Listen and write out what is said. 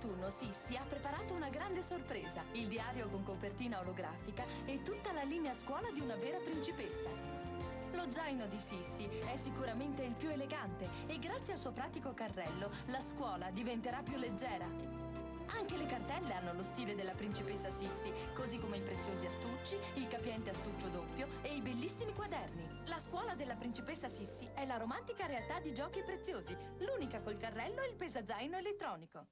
autunno Sissi ha preparato una grande sorpresa. Il diario con copertina olografica e tutta la linea scuola di una vera principessa. Lo zaino di Sissi è sicuramente il più elegante e grazie al suo pratico carrello la scuola diventerà più leggera. Anche le cartelle hanno lo stile della principessa Sissi, così come i preziosi astucci, il capiente astuccio doppio e i bellissimi quaderni. La scuola della principessa Sissi è la romantica realtà di giochi preziosi, l'unica col carrello e il pesazaino elettronico.